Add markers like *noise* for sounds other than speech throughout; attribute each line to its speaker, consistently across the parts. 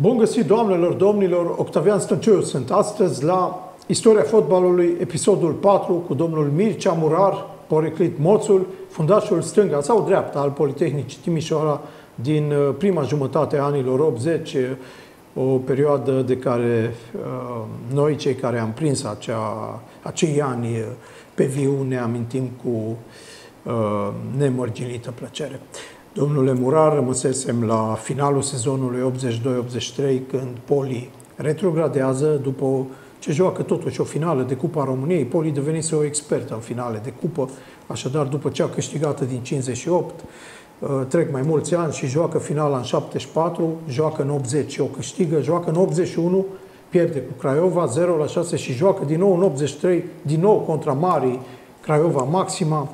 Speaker 1: Bun găsit, doamnelor, domnilor! Octavian Stănciu sunt astăzi la Istoria fotbalului, episodul 4, cu domnul Mircea Murar, Poreclit Moțul, fundașul stânga sau dreapta al Politehnicii Timișoara din uh, prima jumătate a anilor 80, o perioadă de care uh, noi, cei care am prins acea, acei ani uh, pe viu, ne amintim cu nemărginită plăcere. Domnule Murar, rămăsesem la finalul sezonului 82-83, când Poli retrogradează după ce joacă totuși o finală de Cupa României. Poli devenise o expertă în finale de cupă, așadar după ce a câștigat din 58, uh, trec mai mulți ani și joacă finala în 74, joacă în 80 și o câștigă, joacă în 81, pierde cu Craiova 0 la 6 și joacă din nou în 83, din nou contra Marii, Craiova Maxima,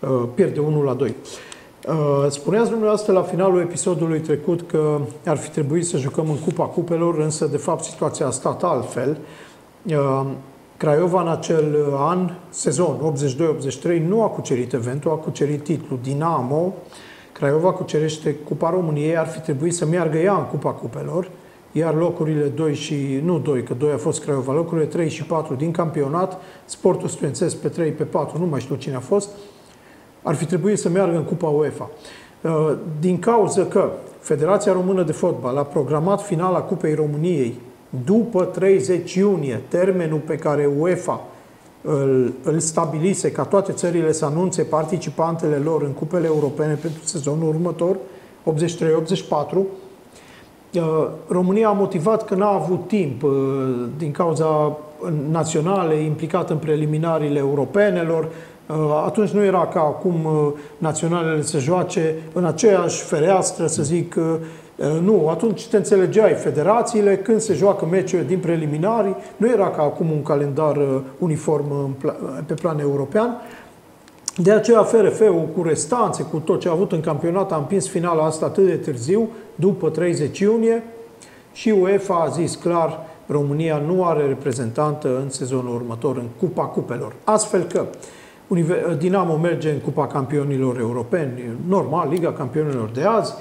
Speaker 1: uh, pierde 1 la 2. Uh, spuneați dumneavoastră la finalul episodului trecut că ar fi trebuit să jucăm în Cupa Cupelor, însă de fapt situația a stat altfel. Uh, Craiova în acel an, sezon 82-83, nu a cucerit eventul, a cucerit titlul Dinamo. Craiova cucerește Cupa României, ar fi trebuit să meargă ea în Cupa Cupelor, iar locurile 2 și, nu 2, că 2 a fost Craiova, locurile 3 și 4 din campionat, sportul studențesc pe 3, pe 4, nu mai știu cine a fost, ar fi trebuit să meargă în Cupa UEFA. Uh, din cauza că Federația Română de Fotbal a programat finala Cupei României după 30 iunie, termenul pe care UEFA îl, îl stabilise ca toate țările să anunțe participantele lor în cupele europene pentru sezonul următor, 83-84, uh, România a motivat că n-a avut timp uh, din cauza naționale implicat în preliminariile europenelor, Uh, atunci nu era ca acum uh, naționalele să joace în aceeași fereastră, să zic, uh, nu, atunci te înțelegeai federațiile, când se joacă meciuri din preliminari, nu era ca acum un calendar uniform pe plan european. De aceea FRF-ul cu restanțe, cu tot ce a avut în campionat, a împins finala asta atât de târziu, după 30 iunie, și UEFA a zis clar, România nu are reprezentantă în sezonul următor în Cupa Cupelor. Astfel că Dinamo merge în Cupa Campionilor Europeni, normal, Liga Campionilor de azi,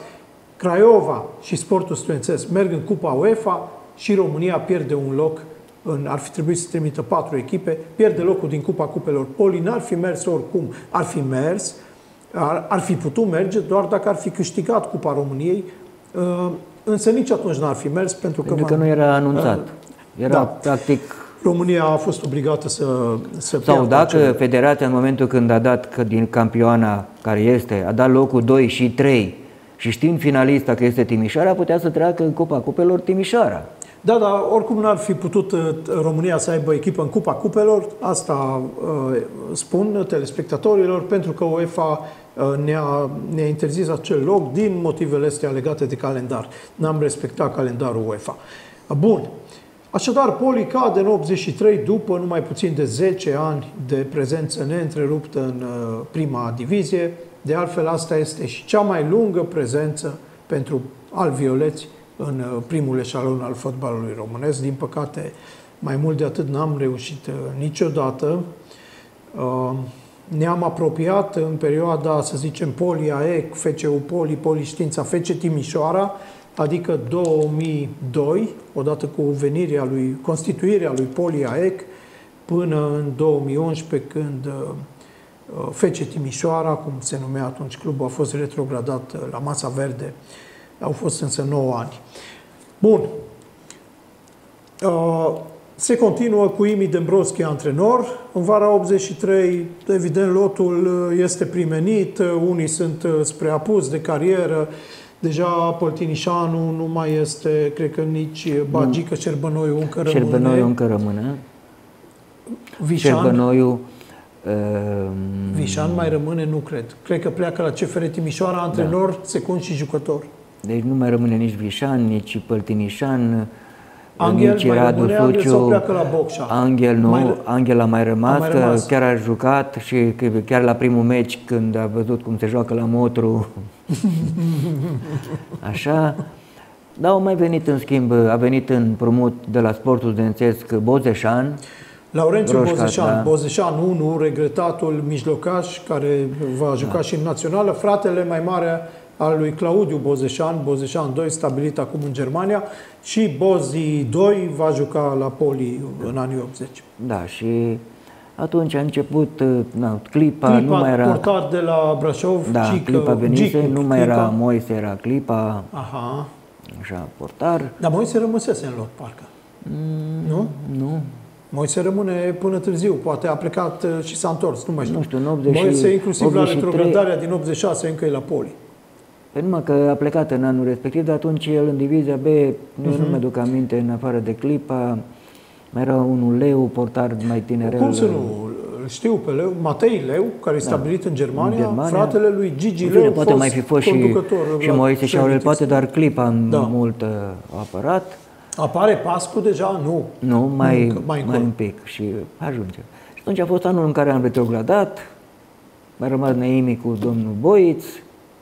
Speaker 1: Craiova și Sportul Studențesc merg în Cupa UEFA și România pierde un loc în, ar fi trebuit să trimită patru echipe, pierde locul din Cupa Cupelor. Poli n-ar fi mers oricum, ar fi mers, ar, ar fi putut merge doar dacă ar fi câștigat Cupa României, uh, însă nici atunci n-ar fi mers pentru că...
Speaker 2: Pentru că nu era anunțat. Uh, era da. practic
Speaker 1: România a fost obligată să, să
Speaker 2: Sau dacă acele... Federația în momentul când a dat că din campioana care este, a dat locul 2 și 3 și știind finalista că este Timișoara, putea să treacă în Cupa Cupelor Timișoara.
Speaker 1: Da, dar oricum n-ar fi putut uh, România să aibă echipă în Cupa Cupelor, asta uh, spun telespectatorilor, pentru că UEFA uh, ne-a, ne-a interzis acel loc din motivele astea legate de calendar. N-am respectat calendarul UEFA. Bun. Așadar, Poli cade în 83 după numai puțin de 10 ani de prezență neîntreruptă în uh, prima divizie. De altfel, asta este și cea mai lungă prezență pentru alvioleți în uh, primul eșalon al fotbalului românesc. Din păcate, mai mult de atât n-am reușit uh, niciodată. Ne-am apropiat în perioada, să zicem, Poli AEC, FCU Poli, Poli Știința, FC Timișoara, adică 2002, odată cu venirea lui, constituirea lui Poliaec, până în 2011, când uh, uh, Fece Timișoara, cum se numea atunci clubul, a fost retrogradat uh, la Masa Verde. Au fost însă 9 ani. Bun. Se continuă cu Imi Dembrovski antrenor. În vara 83, evident, lotul este primenit, unii sunt spre apus de carieră, Deja Poltinișanu nu mai este, cred că nici Bagică, Cerbănoiu încă rămâne.
Speaker 2: Cerbănoiu încă rămâne.
Speaker 1: Vișan,
Speaker 2: Cerbănoiu,
Speaker 1: uh, Vișan mai rămâne, nu cred. Cred că pleacă la CFR Timișoara, antrenor, da. secund și jucător.
Speaker 2: Deci nu mai rămâne nici Vișan, nici Păltinișan,
Speaker 1: Angel nici Radu rămâne, Fuciu, la Bocșa.
Speaker 2: Angel nu, mai, Angel a mai rămas, a mai rămas. chiar a jucat și chiar la primul meci când a văzut cum se joacă la Motru, *laughs* așa, dar au mai venit în schimb, a venit în promut de la sportul studențesc Bozeșan,
Speaker 1: Laurențiu Bozeșan, da. Bozeșan 1, regretatul mijlocaș care va juca da. și în națională, fratele mai mare al lui Claudiu Bozeșan, Bozeșan 2, stabilit acum în Germania, și Bozi 2 va juca la Poli în anii 80.
Speaker 2: Da, și atunci a început na, clipa,
Speaker 1: clipa
Speaker 2: nu mai era...
Speaker 1: portat de la Brașov,
Speaker 2: Da,
Speaker 1: Gică,
Speaker 2: clipa venise,
Speaker 1: Gică,
Speaker 2: nu mai
Speaker 1: clipa.
Speaker 2: era Moise, era clipa,
Speaker 1: Aha.
Speaker 2: așa, portar.
Speaker 1: Dar Moise rămăsese în loc, parcă. Nu?
Speaker 2: Nu,
Speaker 1: Moise rămâne până târziu, poate a plecat uh, și s-a întors, nu mai știu.
Speaker 2: Nu știu, în 80 și-
Speaker 1: Moise, inclusiv la
Speaker 2: 83.
Speaker 1: retrogradarea din 86, încă e la Poli.
Speaker 2: Pe numai că a plecat în anul respectiv, dar atunci el în divizia B, nu,
Speaker 1: Mhm.
Speaker 2: nu mi aduc aminte, în afară de clipa, mai era unul Leu, portar mai tinerel.
Speaker 1: Cum să nu? Îl știu pe Leu, Matei Leu, care e stabilit în Germania,
Speaker 2: Da. În Germania.
Speaker 1: fratele lui Gigi
Speaker 2: În fine,
Speaker 1: Leu,
Speaker 2: poate
Speaker 1: fost
Speaker 2: mai fi fost și,
Speaker 1: conducător
Speaker 2: și
Speaker 1: la
Speaker 2: Moise și Șaurel,
Speaker 1: Pregătiți.
Speaker 2: poate, dar clipa în
Speaker 1: Da.
Speaker 2: mult uh, apărat.
Speaker 1: Apare Pascu deja? Nu.
Speaker 2: Nu, mai,
Speaker 1: Încă, mai
Speaker 2: mai,
Speaker 1: încolo.
Speaker 2: un pic și ajunge. Și atunci a fost anul în care am retrogradat, mai rămas Neimi cu domnul Boiț,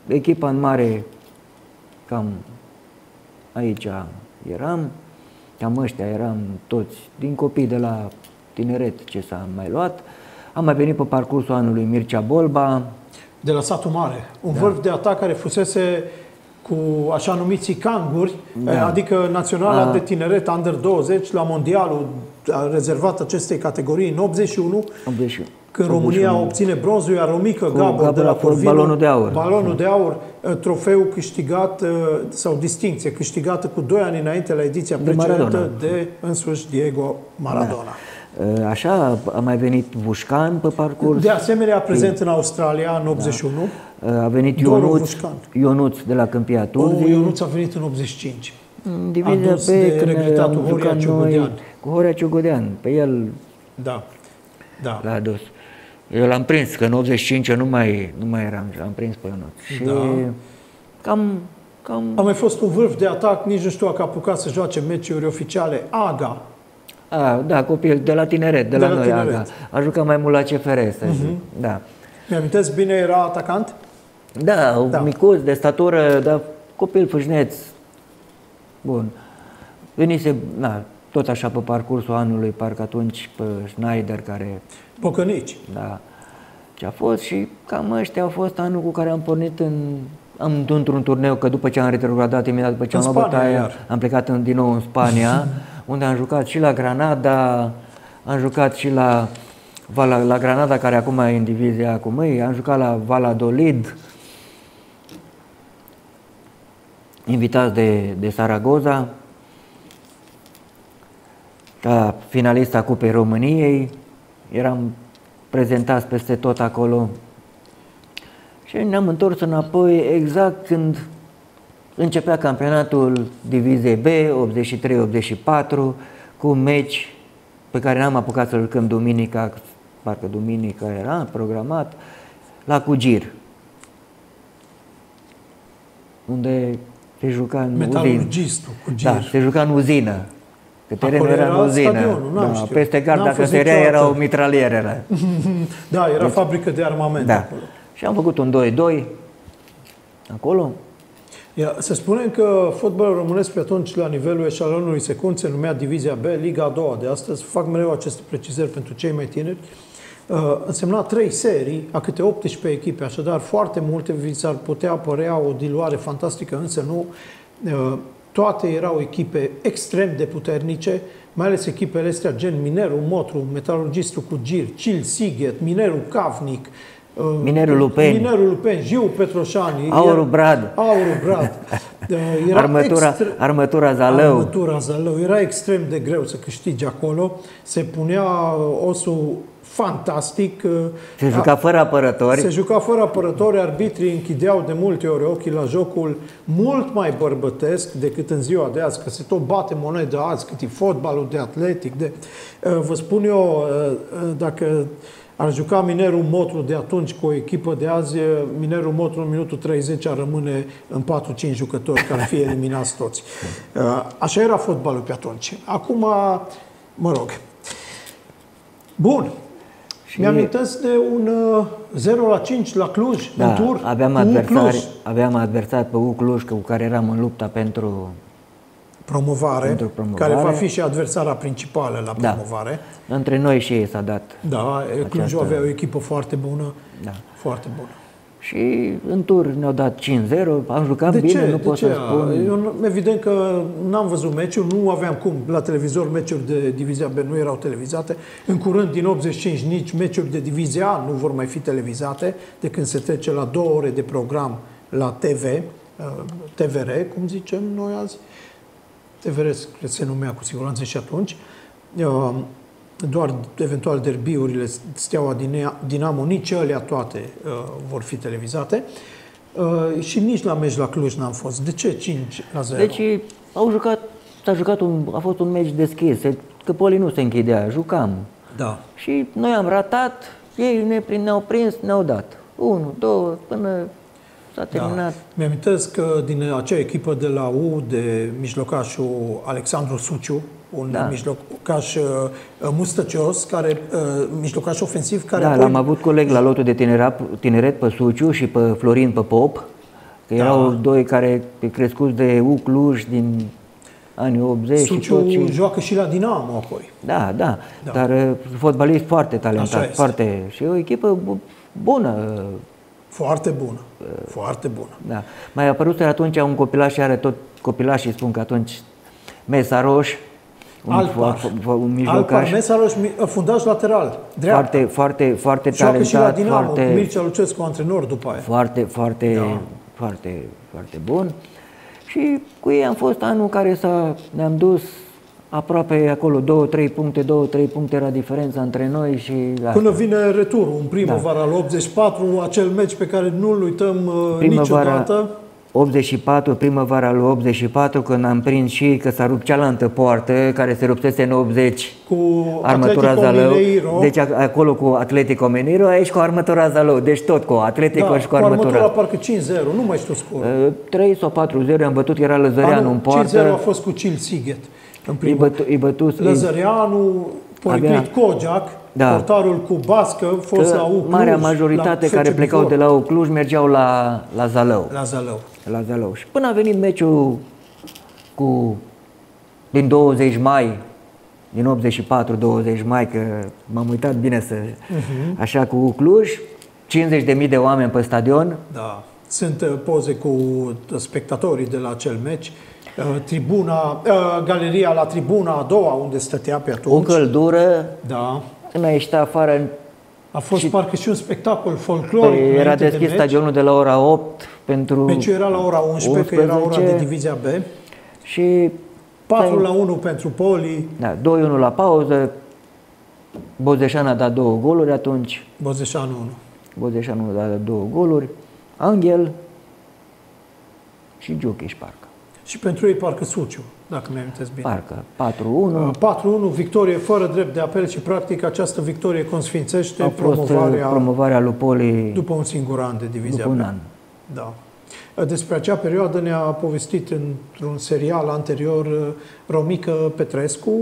Speaker 2: echipa în mare cam aici eram, cam ăștia eram toți, din copii de la tineret ce s-a mai luat. Am mai venit pe parcursul anului Mircea Bolba,
Speaker 1: De la satul mare.
Speaker 2: Da.
Speaker 1: Un vârf de atac care fusese cu așa numiții canguri,
Speaker 2: Da.
Speaker 1: adică Naționala
Speaker 2: A.
Speaker 1: de Tineret Under 20 la Mondialul a rezervat acestei categorii în 81,
Speaker 2: 81.
Speaker 1: Când România obține bronzul, iar o mică
Speaker 2: Cu
Speaker 1: Gabor de
Speaker 2: Gabor
Speaker 1: la
Speaker 2: a fost
Speaker 1: Porvino,
Speaker 2: balonul de aur.
Speaker 1: balonul de aur, eh, trofeu câștigat eh, sau distinție câștigată cu 2 ani înainte la ediția
Speaker 2: De
Speaker 1: precedentă
Speaker 2: Maradona.
Speaker 1: de însuși Diego Maradona.
Speaker 2: Uh, Așa a mai venit Vușcan pe parcurs.
Speaker 1: De asemenea, prezent în Australia în 81.
Speaker 2: Uh, A venit
Speaker 1: Doru
Speaker 2: Ionuț,
Speaker 1: Vușcan.
Speaker 2: Ionuț de la Câmpia
Speaker 1: O,
Speaker 2: Turzii.
Speaker 1: Ionuț a venit în 85.
Speaker 2: În divizia
Speaker 1: adus
Speaker 2: B,
Speaker 1: de
Speaker 2: când
Speaker 1: regretatul
Speaker 2: am
Speaker 1: Horia
Speaker 2: jucat
Speaker 1: Ciugudean.
Speaker 2: noi cu Horea Ciugudean. Pe el
Speaker 1: Da. Da.
Speaker 2: l-a adus. Eu l-am prins, că în 85 eu nu mai, nu mai eram, l-am prins pe Ionuț. Și
Speaker 1: Da.
Speaker 2: cam, cam
Speaker 1: A mai fost un vârf de atac, nici nu știu dacă a apucat să joace meciuri oficiale. Aga.
Speaker 2: a, da, copil de la tineret, de,
Speaker 1: De
Speaker 2: la,
Speaker 1: la
Speaker 2: noi,
Speaker 1: tineret.
Speaker 2: Aga. A jucat mai mult la CFR, să zic. Da.
Speaker 1: Mi-amintesc bine, era atacant?
Speaker 2: Da,
Speaker 1: Da.
Speaker 2: da, micuț, de statură, dar copil fâșneț. Bun. Venise, na, tot așa pe parcursul anului, parcă atunci pe Schneider, care,
Speaker 1: Bocănici.
Speaker 2: da, ce a fost și cam ăștia au fost anul cu care am pornit în, am într-un turneu, că după ce am retrogradat, imediat după ce
Speaker 1: În
Speaker 2: am luat
Speaker 1: Spania,
Speaker 2: bătaia,
Speaker 1: iar.
Speaker 2: am plecat în, din nou în Spania, *laughs* unde am jucat și la Granada, am jucat și la, Vala, la Granada, care acum e în divizia cu mâini, am jucat la Valladolid, invitați de, de Saragoza, ca finalista Cupei României, eram prezentați peste tot acolo și ne-am întors înapoi exact când începea campionatul diviziei B, 83-84, cu un meci pe care n-am apucat să-l jucăm duminica, parcă duminica era programat, la Cugir, unde se juca în uzină.
Speaker 1: Metalurgistul cu gir.
Speaker 2: Da, se juca în uzină. Că terenul
Speaker 1: Acolo
Speaker 2: era în
Speaker 1: era
Speaker 2: uzină.
Speaker 1: stadionul, n-am
Speaker 2: da,
Speaker 1: știut.
Speaker 2: peste gard,
Speaker 1: N-am
Speaker 2: dacă
Speaker 1: fost
Speaker 2: se rea,
Speaker 1: niciodată.
Speaker 2: erau mitralierele. *laughs*
Speaker 1: Da, era fabrică de armament
Speaker 2: da.
Speaker 1: acolo.
Speaker 2: Și am făcut un 2-2 acolo.
Speaker 1: Ia, să spunem că fotbalul românesc pe atunci, la nivelul eșalonului secund, se numea Divizia B, Liga a doua de astăzi. Fac mereu aceste precizări pentru cei mai tineri. Uh, însemna trei serii, a câte 18 echipe, așadar foarte multe, vi s-ar putea părea o diluare fantastică, însă nu. Uh, toate erau echipe extrem de puternice, mai ales echipele astea gen Minerul Motru, Metalurgistul cu Gir, Cil Sighet, Minerul Cavnic, uh,
Speaker 2: Minerul Lupeni.
Speaker 1: Minerul Lupeni, Giu Petroșani,
Speaker 2: Aurul
Speaker 1: era-
Speaker 2: Brad.
Speaker 1: Aurul Brad. *laughs* Uh, Era
Speaker 2: Armătura,
Speaker 1: extre-
Speaker 2: armătura Zalău.
Speaker 1: Armătura Zalău. Era extrem de greu să câștigi acolo. Se punea uh, osul fantastic. uh,
Speaker 2: Se juca fără apărători.
Speaker 1: Se juca fără apărători, arbitrii închideau de multe ori ochii la jocul mult mai bărbătesc decât în ziua de azi, că se tot bate monedă azi, cât e fotbalul de atletic. De... Uh, Vă spun eu, uh, uh, dacă ar juca Minerul Motru de atunci cu o echipă de azi, uh, Minerul Motru în minutul 30 ar rămâne în 4-5 jucători care ar fi eliminați toți. Uh, *laughs* Așa era fotbalul pe atunci. Acum, mă rog. Bun. Și... Mi-amintesc de un uh, 0 la 5 la Cluj,
Speaker 2: Da,
Speaker 1: un tur.
Speaker 2: aveam
Speaker 1: cu
Speaker 2: adversari,
Speaker 1: Cluj.
Speaker 2: aveam adversari pe U Cluj, cu care eram în lupta pentru...
Speaker 1: Promovare,
Speaker 2: Pentru promovare.
Speaker 1: care va fi și adversara principală la
Speaker 2: Da.
Speaker 1: promovare.
Speaker 2: Între noi și ei s-a dat.
Speaker 1: Da, da Clujul
Speaker 2: Această-
Speaker 1: avea o echipă foarte bună,
Speaker 2: Da.
Speaker 1: foarte bună.
Speaker 2: Și în tur ne-au dat 5-0, am jucat
Speaker 1: De
Speaker 2: bine,
Speaker 1: ce?
Speaker 2: nu
Speaker 1: De
Speaker 2: pot
Speaker 1: ce?
Speaker 2: să spun.
Speaker 1: Eu, nu- evident că n-am văzut meciuri, nu aveam cum. La televizor meciuri de Divizia B nu erau televizate. În curând, din 85, nici meciuri de Divizia A nu vor mai fi televizate, de când se trece la două ore de program la TV, uh, TVR, cum zicem noi azi. TVR cred se numea cu siguranță și atunci. Uh, Doar eventual derbiurile Steaua Dinea- Dinamo, nici alea toate uh, vor fi televizate. Uh, și nici la meci la Cluj n-am fost. De ce 5 la 0?
Speaker 2: Deci au jucat, s-a jucat un, a fost un meci deschis, se- că Poli nu se închidea, jucam.
Speaker 1: da.
Speaker 2: Și noi am ratat, ei ne, prin- ne-au prins, ne-au dat. Unu, două, până s-a terminat.
Speaker 1: Da. Mi-amintesc că din acea echipă de la U, de mijlocașul Alexandru Suciu, un
Speaker 2: Da.
Speaker 1: mijlocaș uh, mustăcios, care, uh, mijlocaș ofensiv, care
Speaker 2: Da,
Speaker 1: apoi...
Speaker 2: l-am avut coleg la lotul de tineret, tineret pe Suciu și pe Florin pe Pop, că
Speaker 1: Da.
Speaker 2: erau doi care crescuți de U Cluj din anii 80 și
Speaker 1: Suciu
Speaker 2: tot. Și...
Speaker 1: joacă și la Dinamo apoi.
Speaker 2: Da, da,
Speaker 1: Da.
Speaker 2: dar uh, fotbalist foarte
Speaker 1: Așa
Speaker 2: talentat,
Speaker 1: este.
Speaker 2: foarte și o echipă bu- bună. Uh,
Speaker 1: Foarte bună. Foarte bună.
Speaker 2: Da. Mai a apărut atunci un copilaș și are tot copilașii spun că atunci Mesaroș, un,
Speaker 1: Alpar.
Speaker 2: fo- fo- un
Speaker 1: Alpar,
Speaker 2: mijlocaș
Speaker 1: Mesaroș, mi- fundaș lateral, dreapta.
Speaker 2: foarte, foarte, foarte
Speaker 1: Joacă și la
Speaker 2: talentat,
Speaker 1: Dinamo,
Speaker 2: foarte,
Speaker 1: cu Mircea Lucescu, antrenor după aia.
Speaker 2: foarte, foarte,
Speaker 1: Da.
Speaker 2: foarte, foarte bun. Și cu ei am fost anul care s-a, ne-am dus aproape acolo, 2-3 puncte, 2-3 puncte era diferența între noi și asta.
Speaker 1: Până vine returul, în primăvara
Speaker 2: Da.
Speaker 1: al 84, acel meci pe care nu-l uităm uh,
Speaker 2: primăvara
Speaker 1: niciodată.
Speaker 2: 84, primăvara lui 84, când am prins și că s-a rupt cealaltă poartă, care se rupsese în 80,
Speaker 1: Cu
Speaker 2: armătura
Speaker 1: Atletico
Speaker 2: Zalău.
Speaker 1: Mineiro.
Speaker 2: Deci ac- acolo cu Atletico Mineiro, aici cu armătura Zalău. Deci tot cu Atletico
Speaker 1: da,
Speaker 2: și cu armătura.
Speaker 1: parcă 5-0, nu mai știu scorul.
Speaker 2: Uh, 3 sau 4-0 am bătut, era Lăzăreanu în
Speaker 1: 5-0 a
Speaker 2: poartă.
Speaker 1: fost cu Cil Sighet. În
Speaker 2: Îi,
Speaker 1: primul
Speaker 2: bătu, îi bătus, îi-
Speaker 1: Lăzăreanu, Policlit
Speaker 2: Avea-
Speaker 1: Kojak,
Speaker 2: Da.
Speaker 1: portarul cu Bască, fost
Speaker 2: că
Speaker 1: la U Cluj,
Speaker 2: marea
Speaker 1: la
Speaker 2: majoritate
Speaker 1: FC
Speaker 2: care plecau
Speaker 1: Bihor,
Speaker 2: de la Cluj mergeau la, la Zalău.
Speaker 1: la Zalău.
Speaker 2: la Zalău. Și până a venit meciul cu din 20 mai, din 84 20 mai, că m-am uitat bine să
Speaker 1: Mhm.
Speaker 2: așa cu Cluj, 50.000 de oameni pe stadion,
Speaker 1: Da. Sunt uh, poze cu spectatorii de la acel meci. Uh, Tribuna, uh, galeria la tribuna a doua, unde stătea pe atunci.
Speaker 2: o căldură,
Speaker 1: Da.
Speaker 2: când a ieșit afară,
Speaker 1: A fost parcă și un spectacol folcloric.
Speaker 2: era
Speaker 1: înainte de
Speaker 2: deschis
Speaker 1: meci.
Speaker 2: stadionul de la ora 8 pentru
Speaker 1: Meciul era la ora 11, că era ora
Speaker 2: 11.
Speaker 1: de divizia B.
Speaker 2: și
Speaker 1: 4 la 1 pentru Poli,
Speaker 2: da, 2-1 la pauză, Bozeșan a dat două goluri atunci,
Speaker 1: Bozeșanu 1.
Speaker 2: Bozeșan a dat două goluri, Angel și Giochiș parcă.
Speaker 1: Și pentru ei parcă Suciu, dacă mi-am amintesc bine.
Speaker 2: Parcă 4-1.
Speaker 1: Uh, 4-1, victorie fără drept de apel și practic această victorie consfințește
Speaker 2: A fost uh,
Speaker 1: promovarea
Speaker 2: promovarea lui Poli
Speaker 1: după un singur an de divizia
Speaker 2: după un
Speaker 1: B.
Speaker 2: an.
Speaker 1: Da. Despre acea perioadă ne-a povestit într-un serial anterior uh, Romică Petrescu,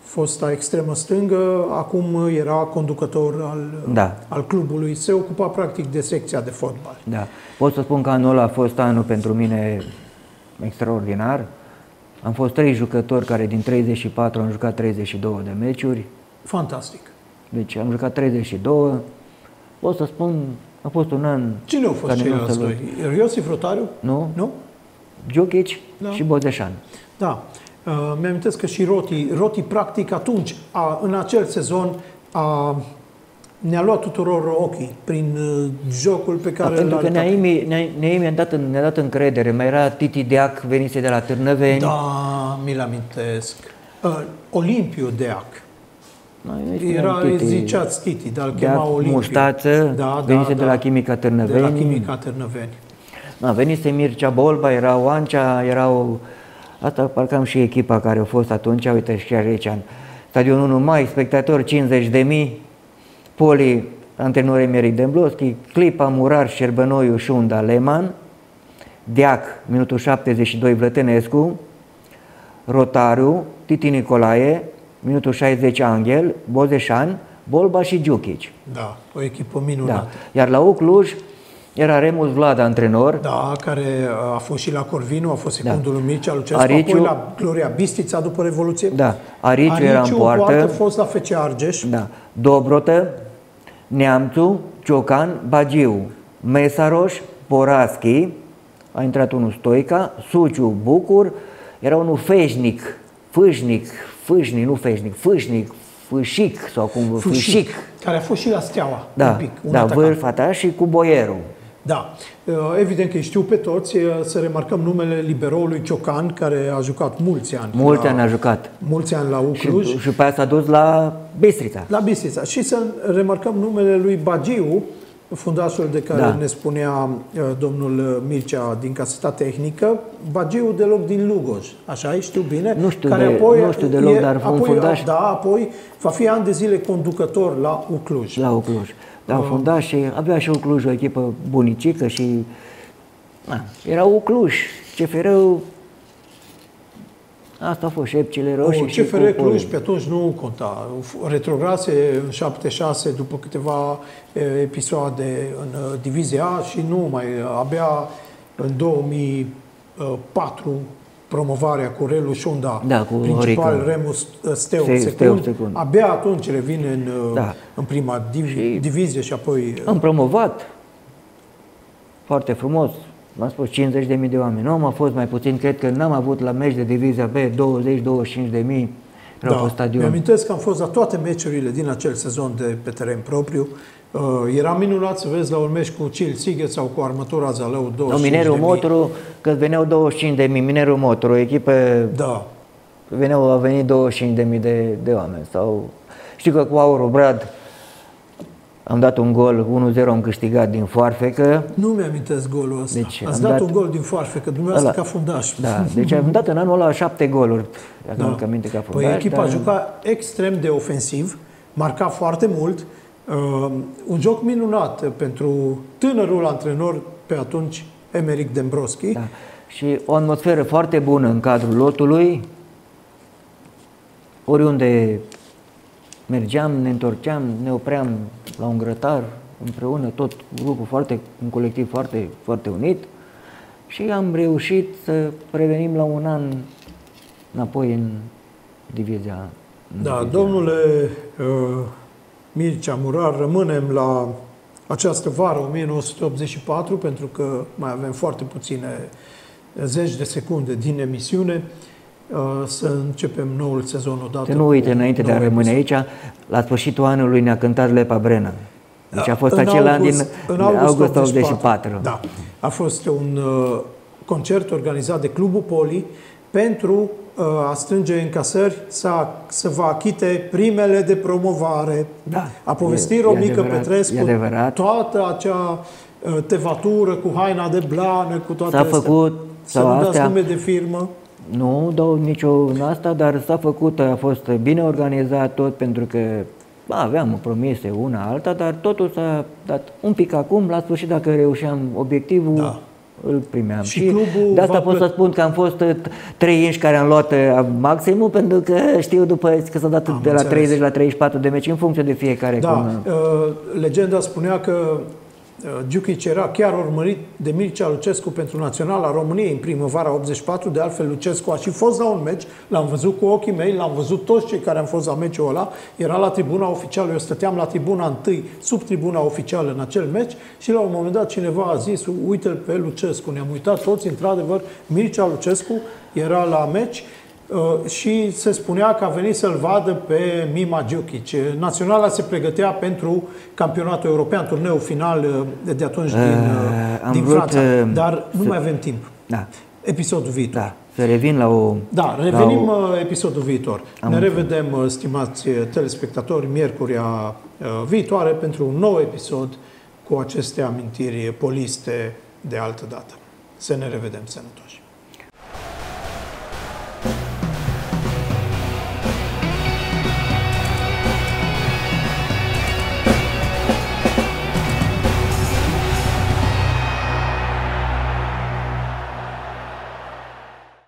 Speaker 1: fosta extremă stângă, acum era conducător al,
Speaker 2: Da.
Speaker 1: al clubului. Se ocupa practic de secția de fotbal.
Speaker 2: Da. Pot să spun că anul ăla a fost anul pentru mine extraordinar. Am fost trei jucători care din 34 am jucat 32 de meciuri.
Speaker 1: Fantastic.
Speaker 2: Deci am jucat 32. Pot să spun, a fost un an...
Speaker 1: Cine au fost
Speaker 2: care nu
Speaker 1: ceilalți
Speaker 2: se
Speaker 1: doi? Iosif Rotariu?
Speaker 2: Nu?
Speaker 1: Nu?
Speaker 2: Giochici
Speaker 1: Da.
Speaker 2: și Bozeșan.
Speaker 1: Da. Uh, Mi-am că și Roti, Roti practic atunci, a, în acel sezon, a, ne-a luat tuturor ochii prin uh, jocul pe
Speaker 2: Da,
Speaker 1: care
Speaker 2: pentru
Speaker 1: l-a
Speaker 2: că
Speaker 1: arătat.
Speaker 2: Neaimi, Ne- Neaimi ne-a dat, în- ne-a dat încredere. Mai era Titi Deac, venise de la Târnăveni.
Speaker 1: Da, mi-l amintesc. Uh, Olimpiu Deac.
Speaker 2: Noi îi spuneam
Speaker 1: Era, îi
Speaker 2: Titi.
Speaker 1: ziceați Titi, dar îl
Speaker 2: Deac,
Speaker 1: chema Olimpiu.
Speaker 2: mustață, venise de la Chimica Târnăveni.
Speaker 1: De la Chimica Târnăveni.
Speaker 2: Da, venise Mircea Bolba, era Oancea, erau... Asta parcă am și echipa care a fost atunci, uite și chiar aici, în stadionul 1 mai, spectatori 50 de mii, Poli, antrenor Emeric Dembloschi, Clipa, Murar, Șerbănoiu, Șunda, Leman, Deac, minutul 72, Vlătănescu, Rotariu, Titi Nicolae, minutul 60, Angel, Bozeșan, Bolba și Giuchici.
Speaker 1: Da, o echipă
Speaker 2: Da.
Speaker 1: minunată.
Speaker 2: Iar la Ucluj era Remus Vlad antrenor,
Speaker 1: Da. care uh, a fost și la Corvinu, a fost secundul lui Mircea Lucescu,
Speaker 2: Ariciu-
Speaker 1: apoi la Gloria Bistița după Revoluție.
Speaker 2: Da, Ariciu era în poartă.
Speaker 1: poartă fost la FC Argeș.
Speaker 2: Da. Dobrotă, Neamțu, Ciocan, Bagiu, Mesaroș, Poraschi, a intrat unul Stoica, Suciu, Bucur, era unul Feșnic, Fâșnic, Fâșnic, nu Feșnic, Fâșnic, Fâșic sau cum, Fâșic. Fâșic.
Speaker 1: Care a fost și la Steaua,
Speaker 2: Da,
Speaker 1: un pic, un
Speaker 2: da,
Speaker 1: atacant.
Speaker 2: vârfa ta și cu boierul.
Speaker 1: Da, Uh, evident că îi știu pe toți, uh, să remarcăm numele liberoului Ciocan, care a jucat mulți ani.
Speaker 2: Mulți
Speaker 1: la,
Speaker 2: ani a jucat.
Speaker 1: Mulți ani la
Speaker 2: Și,
Speaker 1: Ucluj.
Speaker 2: și pe aia s-a dus la Bistrița.
Speaker 1: La Bistrița. Și să remarcăm numele lui Bagiu, fundașul de care
Speaker 2: Da.
Speaker 1: ne spunea uh, domnul Mircea din Caseta Tehnică, Bagiu deloc din Lugoj, așa e, știu bine?
Speaker 2: Nu știu
Speaker 1: care
Speaker 2: de-
Speaker 1: apoi
Speaker 2: nu știu deloc,
Speaker 1: e-
Speaker 2: dar un
Speaker 1: apoi,
Speaker 2: fundaș-
Speaker 1: Da, apoi va fi ani de zile conducător la Ucluj.
Speaker 2: La Ucluj. Da,
Speaker 1: Uh.
Speaker 2: fundat și avea și Ucluj o echipă bunicică și na, era Ucluj. CFR-ul Asta a fost și epcile roșii
Speaker 1: O,
Speaker 2: și
Speaker 1: CFR
Speaker 2: cu
Speaker 1: Cluj
Speaker 2: Poli.
Speaker 1: pe atunci nu conta. Retrograse în 76 după câteva e, episoade în uh, divizia A și nu mai, abia în 2004 promovarea cu Relu Șunda,
Speaker 2: Da, cu
Speaker 1: principal
Speaker 2: Horică.
Speaker 1: Remus uh, Steu,
Speaker 2: Steu-
Speaker 1: secund,
Speaker 2: Steu secund.
Speaker 1: abia atunci revine în, uh,
Speaker 2: Da.
Speaker 1: în prima div-
Speaker 2: Și-
Speaker 1: divizie și apoi... uh,
Speaker 2: Am promovat foarte frumos. M-am spus 50.000 de oameni. Nu am fost mai puțin, cred că n-am avut la meci de divizia B 20-25 de mii erau pe stadion.
Speaker 1: Mi-amintesc că am fost la toate meciurile din acel sezon de pe teren propriu. Uh, era minunat să vezi la un meci cu Cil Sighet sau cu Armătura Zalău 25
Speaker 2: No, Minerul
Speaker 1: de mii.
Speaker 2: Motoru, că veneau 25 de mii, Minerul Motoru, o echipă,
Speaker 1: Da.
Speaker 2: veneau, au venit 25 de mii de, de oameni. Sau, știu că cu Auro Brad am dat un gol, 1-0 am câștigat din foarfecă.
Speaker 1: Nu mi-amintesc golul ăsta.
Speaker 2: Deci,
Speaker 1: Ați
Speaker 2: am
Speaker 1: dat,
Speaker 2: dat-
Speaker 1: un gol din foarfe, că dumneavoastră
Speaker 2: Ăla.
Speaker 1: ca fundaș.
Speaker 2: Da, deci am dat în anul ăla șapte goluri, dacă da. nu aminte ca
Speaker 1: Păi
Speaker 2: fundaș,
Speaker 1: echipa
Speaker 2: dar-
Speaker 1: juca extrem de ofensiv, marca foarte mult. Uh, un joc minunat pentru tânărul antrenor pe atunci, Emeric Dembrovski.
Speaker 2: Da. Și o atmosferă foarte bună în cadrul lotului. Oriunde mergeam, ne întorceam, ne opream la un grătar împreună, tot grupul foarte, un colectiv foarte, foarte unit și am reușit să revenim la un an înapoi în divizia. în
Speaker 1: Da,
Speaker 2: divizia.
Speaker 1: domnule uh, Mircea Murar, rămânem la această vară 1984, pentru că mai avem foarte puține zeci de secunde din emisiune, uh, să începem noul sezon odată.
Speaker 2: Să nu uite,
Speaker 1: cu
Speaker 2: înainte de a
Speaker 1: nou
Speaker 2: rămâne
Speaker 1: episod.
Speaker 2: aici, la sfârșitul anului ne-a cântat Lepa Brena. Deci a fost
Speaker 1: În
Speaker 2: acel an din
Speaker 1: în
Speaker 2: august 84.
Speaker 1: Da. A fost un uh, concert organizat de Clubul Poli pentru uh, a strânge încasări să, să vă achite primele de promovare.
Speaker 2: Da.
Speaker 1: A povestit
Speaker 2: E- e
Speaker 1: Romică
Speaker 2: adevărat,
Speaker 1: Petrescu
Speaker 2: e adevărat.
Speaker 1: toată acea uh, tevatură cu haina de blană, cu toate
Speaker 2: S-a
Speaker 1: astea.
Speaker 2: făcut,
Speaker 1: Să
Speaker 2: sau
Speaker 1: nu dați
Speaker 2: astea-
Speaker 1: nume de firmă.
Speaker 2: Nu dau nicio în asta, dar s-a făcut, a fost bine organizat tot pentru că ba, aveam promise una alta, dar totul s-a dat un pic acum, la sfârșit dacă reușeam obiectivul,
Speaker 1: Da.
Speaker 2: Îl primeam.
Speaker 1: Și clubul
Speaker 2: de asta
Speaker 1: va
Speaker 2: pot
Speaker 1: plă-
Speaker 2: să spun că am fost uh, trei inși care am luat uh, maximul, pentru că știu după că s-a dat
Speaker 1: Am
Speaker 2: de la
Speaker 1: înțeles.
Speaker 2: 30 la 34 de meci în funcție de fiecare.
Speaker 1: Da,
Speaker 2: cum,
Speaker 1: uh, legenda spunea că uh, Giuchic era chiar urmărit de Mircea Lucescu pentru Naționala României în primăvara 84. De altfel, Lucescu a și fost la un meci, l-am văzut cu ochii mei, l-am văzut toți cei care am fost la meciul ăla. Era la tribuna oficială, eu stăteam la tribuna întâi, sub tribuna oficială în acel meci și la un moment dat cineva a zis, uite-l pe Lucescu. Ne-am uitat toți, într-adevăr, Mircea Lucescu era la meci Uh, și se spunea că a venit să-l vadă pe Mima Djukic. Naționala se pregătea pentru campionatul european, turneul final uh, de atunci din, uh,
Speaker 2: am
Speaker 1: din
Speaker 2: vrut,
Speaker 1: Franța.
Speaker 2: uh,
Speaker 1: Dar nu
Speaker 2: să-
Speaker 1: mai avem timp.
Speaker 2: Da,
Speaker 1: Episodul viitor.
Speaker 2: da, să revin la o...
Speaker 1: Da, revenim
Speaker 2: la o,
Speaker 1: uh, episodul viitor.
Speaker 2: Am
Speaker 1: ne
Speaker 2: înțeles.
Speaker 1: revedem, uh, stimați uh, telespectatori, miercuria uh, viitoare pentru un nou episod cu aceste amintiri poliste de altă dată. Să ne revedem sănătoși!